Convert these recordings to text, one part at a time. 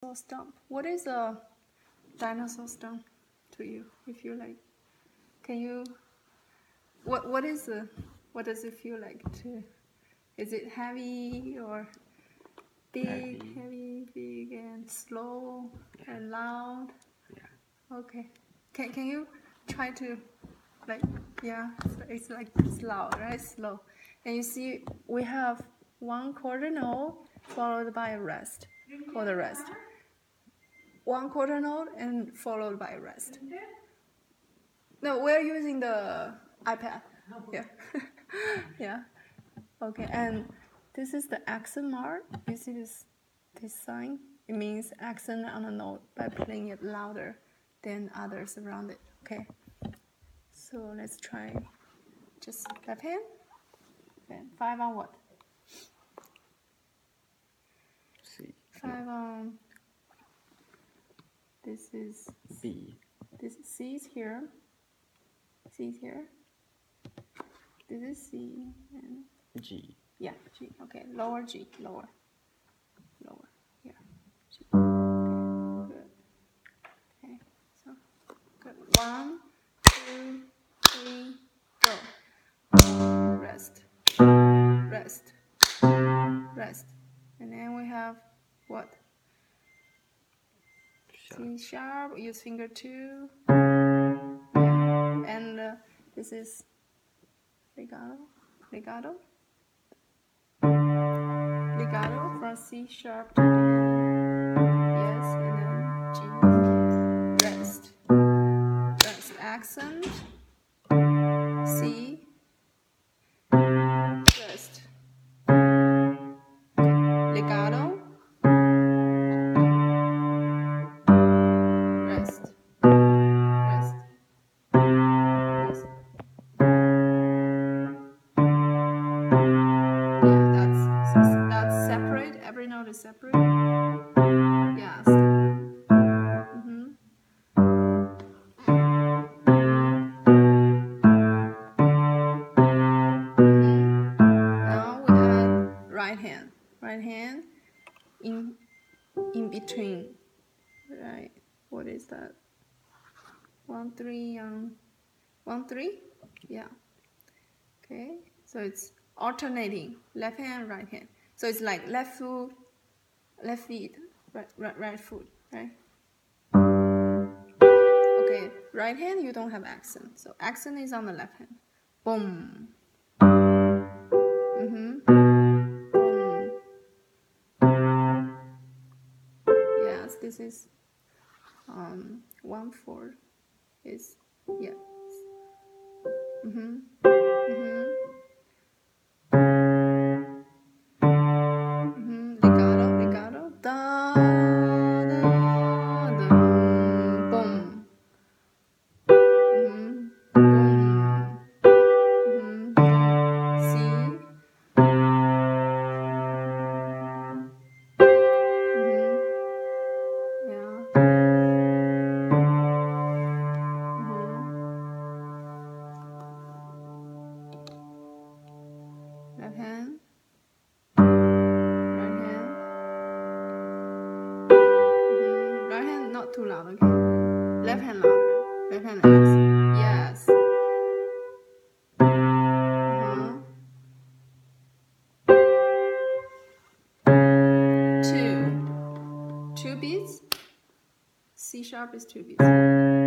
dinosaur stomp. What is a dinosaur stomp to you, if you like? Can you? What What is the? What does it feel like to? Is it heavy or big, Heavy. heavy, big, and slow and loud? Yeah. Okay. Can Can you try to, like, yeah, so it's like it's loud, right? Slow. And you see, we have one quarter note followed by a rest, called a rest. One quarter note and followed by a rest. No, we're using the iPad. Yeah. yeah. Okay, and this is the accent mark. You see this this sign? It means accent on a note by playing it louder than others around it. Okay. So let's try just left hand. Then five on what? C. Five on this is B. this is C is here. C is here. This is C and G. yeah, G. Okay, lower G, lower. Lower. Here. G. Okay, good. Okay, so good. One, C sharp, use finger two. And uh, this is legato. Legato. Legato from C sharp Yes. Mhm. Mhm. Now we add right hand. Right hand in in between. Right. What is that? One three um one three? Yeah. Okay. So it's alternating left hand, right hand. So it's like left foot, left feet, right right, right foot, right? Okay, right hand you don't have accent. So accent is on the left hand. Boom. Mhm. Boom. Yes, this is um one four is yeah. Mhm. Mhm. Too loud, okay? Left hand. Left hand. Yes. Uh-huh. Two. Two beats. C sharp is two beats.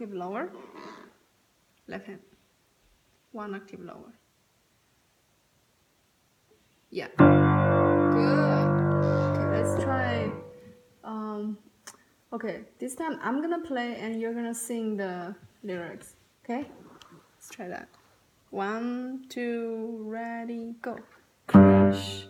Octave lower. Left hand. One octave lower. Yeah. Good. Okay, let's try. Um, okay, this time I'm gonna play and you're gonna sing the lyrics. Okay? Let's try that. One, two, ready, go. Crush,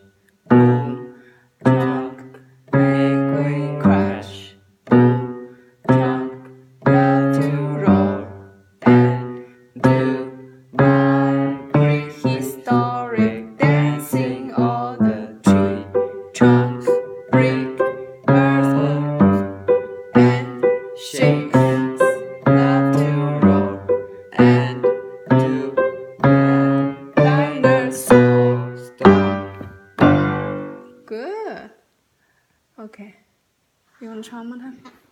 穿吗？他。